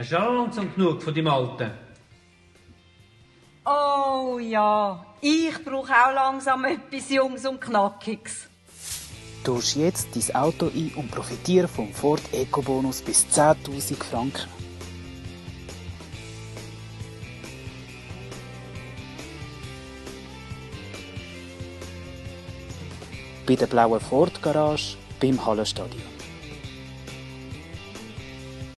Hast du auch langsam genug von dem Alten? Oh ja, ich brauche auch langsam etwas Jungs und Knackiges. Tausch jetzt dein Auto ein und profitiere vom Ford Eco-Bonus bis 10.000 Franken. Bei der blauen Ford Garage beim Hallenstadion.